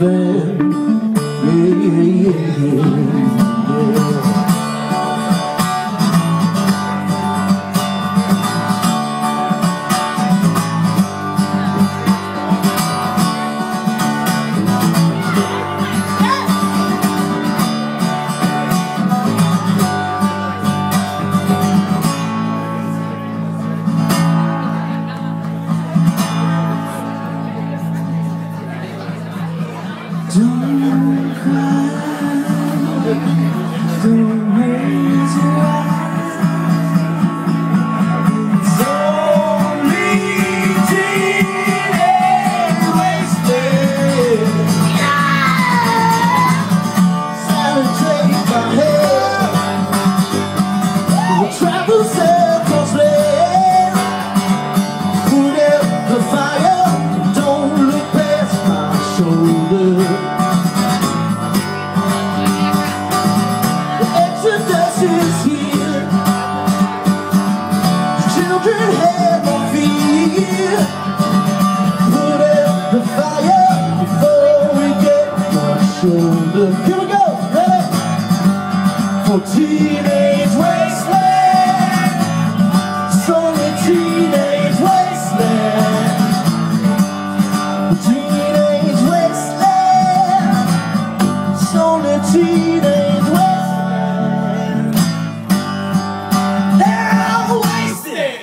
Yeah, yeah, yeah. teenage wasteland. It's only teenage wasteland. Teenage wasteland. It's only teenage wasteland. Now wasted.